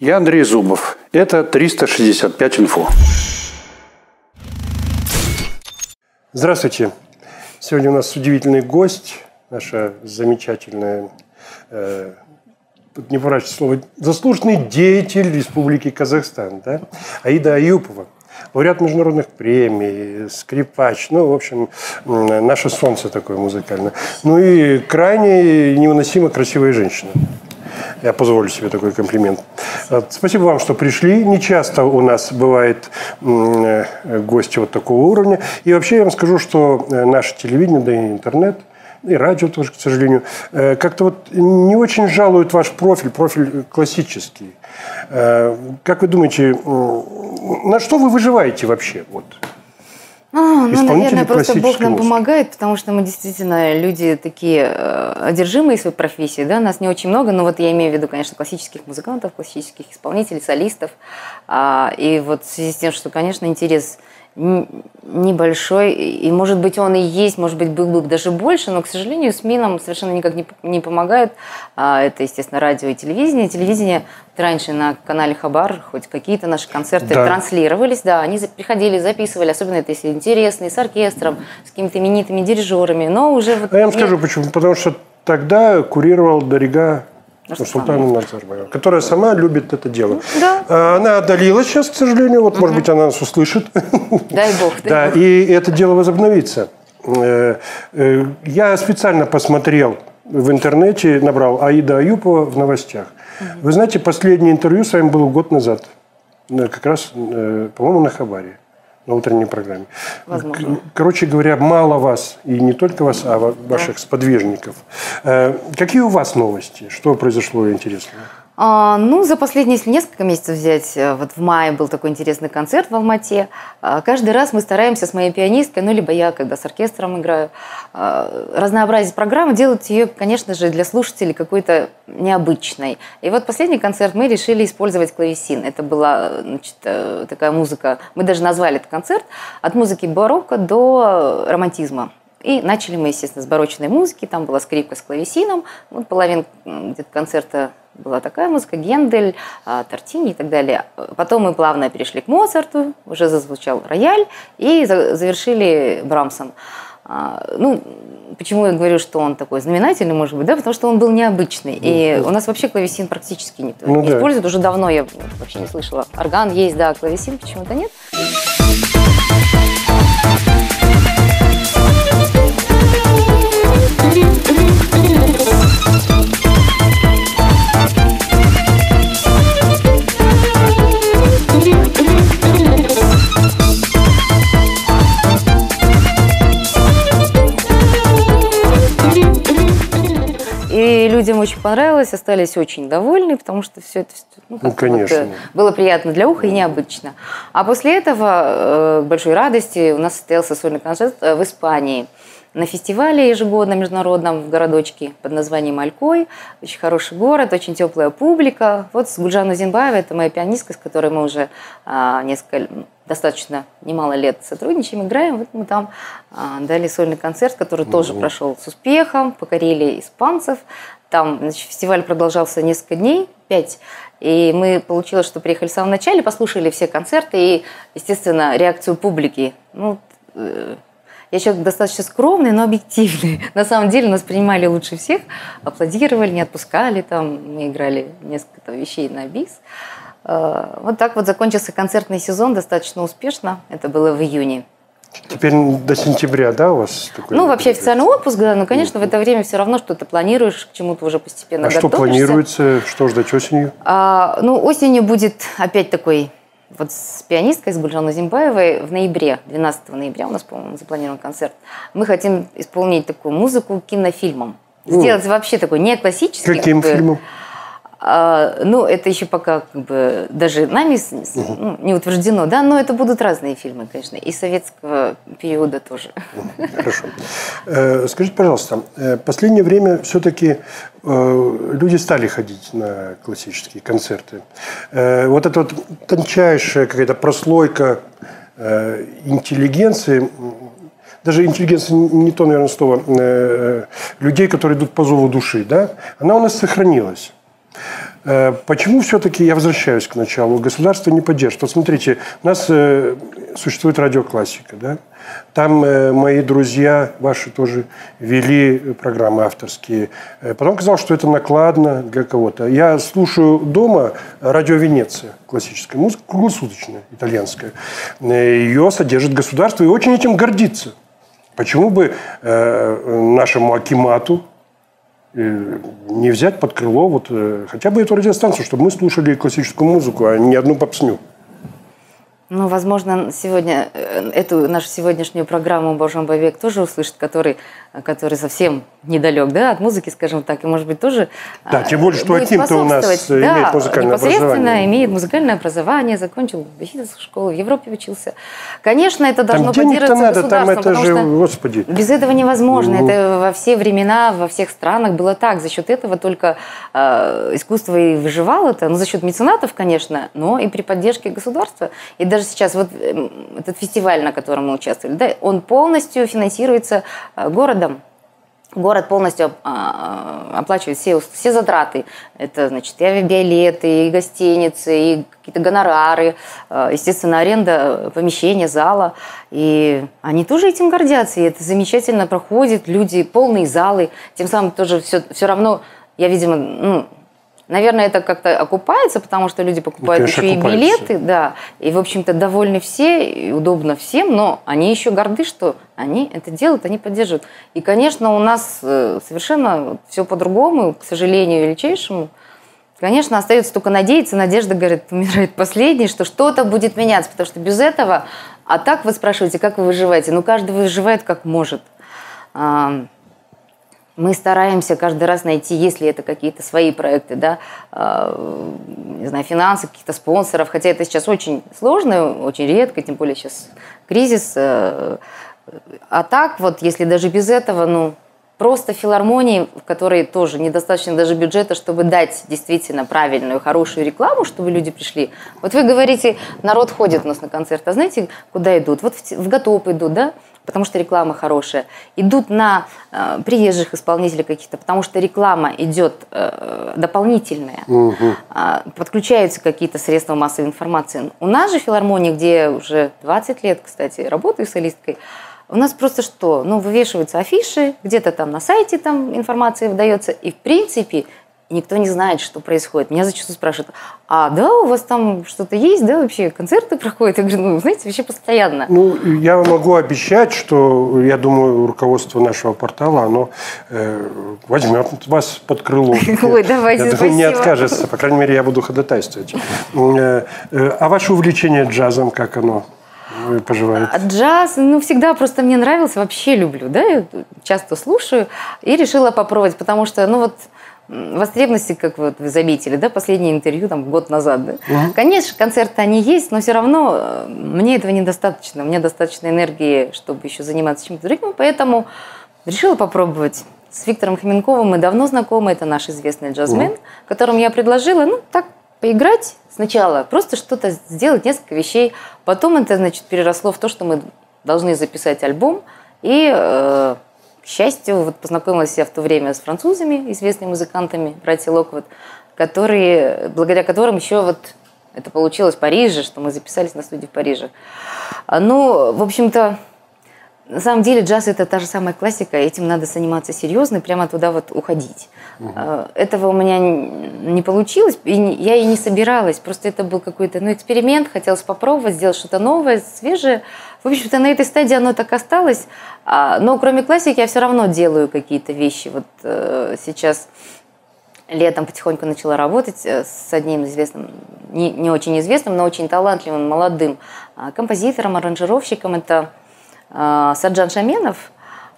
Я Андрей Зубов. Это 365 инфо. Здравствуйте. Сегодня у нас удивительный гость, наша замечательная, э, не поворачивается слово, заслуженный деятель Республики Казахстан, да? Аида Аюпова. Лауреат международных премий, скрипач, ну, в общем, наше солнце такое музыкальное. Ну и крайне невыносимо красивая женщина. Я позволю себе такой комплимент. Спасибо вам, что пришли. Не часто у нас бывает э, гости вот такого уровня. И вообще я вам скажу, что э, наше телевидение, да и интернет – и радио тоже, к сожалению, э, как-то вот не очень жалуют ваш профиль, профиль классический. Как вы думаете, на что вы выживаете вообще? Вот? А, ну, наверное, просто Бог нам музыки. помогает, потому что мы действительно люди такие э, одержимые своей профессией, да, нас не очень много, но вот я имею в виду, конечно, классических музыкантов, классических исполнителей, солистов, а, и вот в связи с тем, что, конечно, интерес небольшой, и, может быть, он и есть, может быть, был бы даже больше, но, к сожалению, СМИ нам совершенно никак не, не помогают. А, это, естественно, радио и телевидение. Телевидение раньше на канале Хабар хоть какие-то наши концерты да. транслировались, да, они приходили, записывали, особенно это если интересные, с оркестром, с какими-то именитыми дирижерами, но уже... Вот а я вам скажу почему, потому что тогда курировал Дорига Султана Назарбаева, которая сама любит это дело. Да. А, она отдалилась сейчас, к сожалению. Вот, угу. может быть, она нас услышит. Дай бог. Дай да, бог. и это дело возобновится. Э, э, я специально посмотрел в интернете, набрал Аида Аюпова в новостях. Угу. Вы знаете, последнее интервью с вами было год назад. Э, как раз, по-моему, на Хабаре на утренней программе. Возможно. Короче говоря, мало вас, и не только вас, а ваших да. сподвижников. Э, какие у вас новости? Что произошло интересного? А, ну, за последние, если несколько месяцев взять, э, вот в мае был такой интересный концерт в Алмате. А, каждый раз мы стараемся с моей пианисткой, ну, либо я, когда с оркестром играю, а, разнообразить программу, делать ее, конечно же, для слушателей какой-то необычной. И вот последний концерт мы решили использовать клавесин. Это была значит, э, такая музыка, мы даже назвали этот концерт от музыки барокко до романтизма. И начали мы, естественно, с барочной музыки. Там была скрипка с клавесином. Вот половина где-то концерта была такая музыка, Гендель, а, Тортини и так далее. Потом мы плавно перешли к Моцарту, уже зазвучал рояль, и завершили Брамсом. А, ну, почему я говорю, что он такой знаменательный, может быть, да, потому что он был необычный. И у нас вообще клавесин практически никто ну, не да. использует. Уже давно я вообще не слышала. Орган есть, да, клавесин почему-то нет. Очень понравилось, остались очень довольны, потому что все это ну, ну, конечно. Вот, было приятно для уха и необычно. А после этого, э, к большой радости, у нас состоялся сольный концерт э, в Испании на фестивале ежегодно международном в городочке под названием Алькой. Очень хороший город, очень теплая публика. Вот с Гульжаной Зинбаевой, это моя пианистка, с которой мы уже а, несколько, достаточно немало лет сотрудничаем, играем. Вот мы там а, дали сольный концерт, который тоже mm прошел с успехом, покорили испанцев. Там значит, фестиваль продолжался несколько дней, пять. И мы получилось, что приехали в самом начале, послушали все концерты и, естественно, реакцию публики. Ну, э, я человек достаточно скромный, но объективный. На самом деле нас принимали лучше всех, аплодировали, не отпускали. Там мы играли несколько вещей на бис. Э, вот так вот закончился концертный сезон достаточно успешно. Это было в июне. Теперь до сентября, да, у вас? Такой ну, вообще официальный отпуск, да, но, конечно, в это время все равно что-то планируешь, к чему-то уже постепенно а готовишься. что планируется? Что ждать осенью? А, ну, осенью будет опять такой вот с пианисткой, с Гульжаной Зимбаевой в ноябре, 12 ноября у нас, по-моему, запланирован концерт. Мы хотим исполнить такую музыку кинофильмом. Сделать О. вообще такой не классический. Каким как бы, фильмом? А, ну, это еще пока как бы даже нами ну, не утверждено, да, но это будут разные фильмы, конечно, и советского периода тоже. Хорошо. Э, скажите, пожалуйста, э, последнее время все-таки э, люди стали ходить на классические концерты. Вот эта вот тончайшая какая-то прослойка интеллигенции, даже интеллигенция не то, наверное, слово, людей, которые идут по зову души, да, она у нас сохранилась. Э, почему все-таки, я возвращаюсь к началу, государство не поддерживает? Вот смотрите, у нас э, существует радиоклассика, да? Там э, мои друзья, ваши тоже, вели программы авторские. Потом казалось, что это накладно для кого-то. Я слушаю дома радио Венеция, классическая музыка, круглосуточная, итальянская. Ее содержит государство и очень этим гордится. Почему бы нашему Акимату, не взять под крыло вот э, хотя бы эту радиостанцию, чтобы мы слушали классическую музыку, а не одну попсню. Ну, возможно, сегодня э, эту нашу сегодняшнюю программу Божьим Бовек тоже услышит, который, который совсем недалек да, от музыки, скажем так, и, может быть, тоже Да, тем более, что Аким-то у нас да, имеет музыкальное образование. имеет музыкальное образование, закончил бахиловскую школу, в Европе учился. Конечно, это должно там поддерживаться надо, государством, там это же, господи. без этого невозможно. Ну... Это во все времена, во всех странах было так. За счет этого только э, искусство и выживало это, ну, за счет меценатов, конечно, но и при поддержке государства. И даже сейчас вот эм, этот фестиваль, на котором мы участвовали, да, он полностью финансируется э, городом. Город полностью а, а, оплачивает все, все затраты. Это, значит, и авиабилеты, и гостиницы, и какие-то гонорары, э, естественно, аренда помещения, зала. И они тоже этим гордятся. И это замечательно проходит. Люди, полные залы. Тем самым тоже все, все равно, я, видимо, ну, Наверное, это как-то окупается, потому что люди покупают ну, еще и билеты, да. И, в общем-то, довольны все, и удобно всем, но они еще горды, что они это делают, они поддерживают. И, конечно, у нас э, совершенно все по-другому, к сожалению, величайшему. Конечно, остается только надеяться. Надежда, говорит, умирает последний, что что-то будет меняться, потому что без этого... А так вы спрашиваете, как вы выживаете? Ну, каждый выживает как может. Мы стараемся каждый раз найти, если это какие-то свои проекты, да, э, не знаю, финансы, каких-то спонсоров, хотя это сейчас очень сложно, очень редко, тем более сейчас кризис. Э, а так вот, если даже без этого, ну, просто филармонии, в которой тоже недостаточно даже бюджета, чтобы дать действительно правильную, хорошую рекламу, чтобы люди пришли. Вот вы говорите, народ ходит у нас на концерт, а знаете, куда идут? Вот в, в Готоп идут, да? Потому что реклама хорошая, идут на э, приезжих исполнителей каких-то, потому что реклама идет э, дополнительная, угу. э, подключаются какие-то средства массовой информации. У нас же филармония, где уже 20 лет, кстати, работаю солисткой, у нас просто что? Ну, вывешиваются афиши, где-то там на сайте там информация выдается, и в принципе никто не знает, что происходит. Меня зачастую спрашивают, а да, у вас там что-то есть, да, вообще концерты проходят? Я говорю, ну, знаете, вообще постоянно. Ну, я могу обещать, что, я думаю, руководство нашего портала, оно э, возьмет вас под крыло. Ой, давайте, я думаю, не откажется, по крайней мере, я буду ходатайствовать. Э, э, а ваше увлечение джазом, как оно? поживает? А джаз, ну, всегда просто мне нравился, вообще люблю, да, я часто слушаю, и решила попробовать, потому что, ну, вот востребованности, как вот вы заметили, да, последнее интервью там год назад. Да? Угу. Конечно, концерты они есть, но все равно э, мне этого недостаточно. Мне достаточно энергии, чтобы еще заниматься чем-то другим, поэтому решила попробовать. С Виктором Хоменковым мы давно знакомы, это наш известный джазмен, угу. которому я предложила, ну, так, поиграть сначала, просто что-то сделать, несколько вещей. Потом это, значит, переросло в то, что мы должны записать альбом, и э, к счастью, вот познакомилась я в то время с французами, известными музыкантами, братья Локвуд, которые, благодаря которым еще вот это получилось в Париже, что мы записались на студии в Париже. А, ну, в общем-то, на самом деле джаз это та же самая классика, этим надо заниматься серьезно прямо туда вот уходить. Угу. Этого у меня не получилось, и я и не собиралась, просто это был какой-то ну, эксперимент, хотелось попробовать, сделать что-то новое, свежее. В общем-то, на этой стадии оно так осталось. А, но кроме классики я все равно делаю какие-то вещи. Вот э, сейчас летом потихоньку начала работать э, с одним известным, не, не очень известным, но очень талантливым молодым а, композитором, аранжировщиком. Это Саджан Шаменов.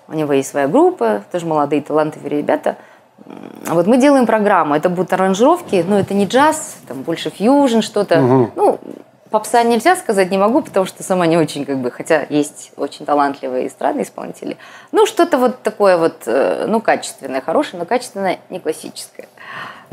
У него есть своя группа, тоже молодые талантливые ребята. Вот мы делаем программу. Это будут аранжировки, но это не джаз, там больше фьюжн, что-то. Угу. Ну, попса нельзя сказать, не могу, потому что сама не очень, как бы, хотя есть очень талантливые эстрадные исполнители. Ну, что-то вот такое вот, э, ну, качественное, хорошее, но качественное, не классическое.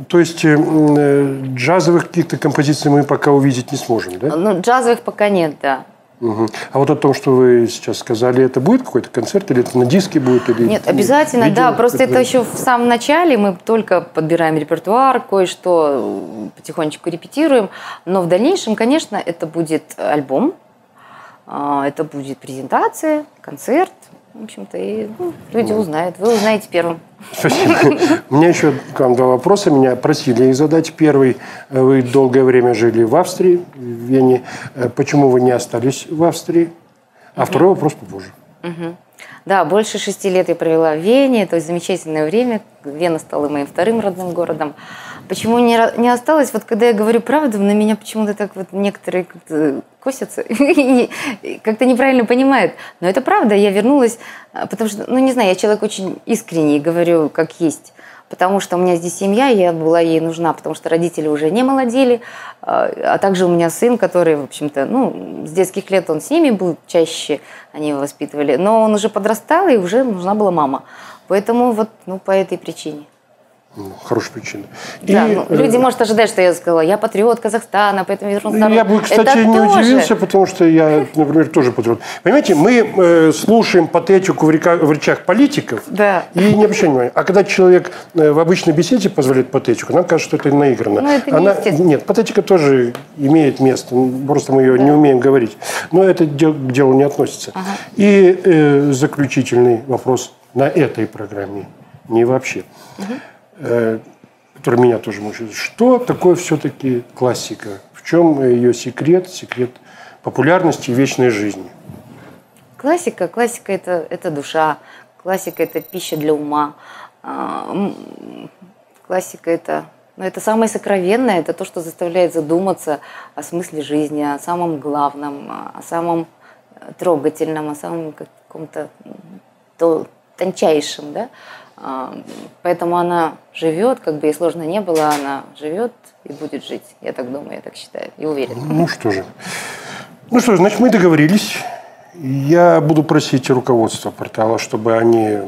То есть э, э, джазовых каких-то композиций мы пока увидеть не сможем, да? Ну, джазовых пока нет, да. Угу. А вот о том, что вы сейчас сказали, это будет какой-то концерт или это на диске будет? Или Нет, обязательно, видео? да. Просто это Это- еще в самом начале. Мы только подбираем репертуар, кое-что потихонечку репетируем. Но в дальнейшем, конечно, это будет альбом, а, это будет презентация, концерт. В общем-то, и ну, люди узнают. Вы узнаете первым. Спасибо. У меня еще к вам два вопроса. Меня просили их задать. Первый. Вы долгое время жили в Австрии, в Вене. Э, Почему вы не остались в Австрии? А второй вопрос попозже. Да, больше шести лет я провела в Вене, то есть замечательное время. Вена стала моим вторым родным городом. Почему не, не осталось? Вот когда я говорю правду, на меня почему-то так вот некоторые как-то косятся как-то неправильно понимают. Но это правда, я вернулась, а, потому что, ну не знаю, я человек очень искренний, говорю как есть. Потому что у меня здесь семья, я была ей нужна, потому что родители уже не молодели, а а также у меня сын, который, в общем-то, ну, с детских лет он с ними был чаще, они его воспитывали, но он уже подрастал, и уже нужна была мама. Поэтому вот, ну, по этой причине. Ну, Хорошая причина. Да, И, ну, э, люди, может, ожидать, что я сказала, я патриот Казахстана, поэтому вернулся Ну, Я бы, кстати, не удивился, потому что я, например, тоже патриот. Понимаете, мы э, слушаем патетику в, река- в речах политиков Да. и не обращаем внимания. А когда человек э, в обычной беседе позволяет патетику, нам кажется, что это наигранно. Ну, это естественно. Нет, патетика тоже имеет место, ну, просто мы ее не умеем говорить. Но это дел- к делу не относится. И э, заключительный вопрос на этой программе, не вообще, э, который меня тоже мучает. Что такое все-таки классика? В чем ее секрет, секрет популярности и вечной жизни? Классика, классика это, это душа, классика это пища для ума, А, классика это, ну, это самое сокровенное, это то, что заставляет задуматься о смысле жизни, о самом главном, о самом э, трогательном, о самом каком-то тончайшем, да. А, Поэтому она живет, как бы ей сложно не было, она живет и будет жить. Я так думаю, я так считаю и уверена. Ну что же. Ну что ж, значит, мы договорились. Я буду просить руководство портала, чтобы они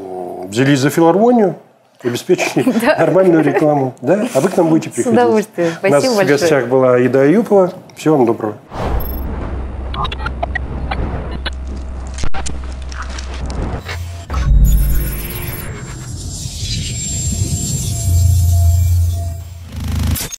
взялись за филармонию обеспечили нормальную рекламу. Да? А вы к нам будете приходить. удовольствием. У нас Спасибо в гостях была Ида Аюпова. Всего вам доброго.